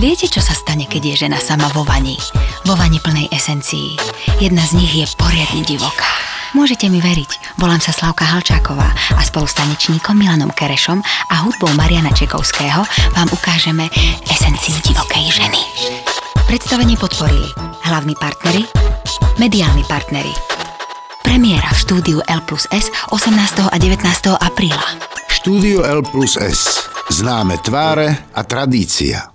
Viete, čo sa stane, keď je žena sama vo vani? Vo vani plnej esencií. Jedna z nich je poriadne divoká. Môžete mi veriť, volám sa Slavka Halčáková a spolu s tanečníkom Milanom Kerešom a hudbou Mariana Čekovského vám ukážeme esenciu divokej ženy. Predstavenie podporili hlavní partnery, mediálni partnery. Premiéra v štúdiu L plus S 18. a 19. apríla. Štúdio L plus S. Známe tváre a tradícia.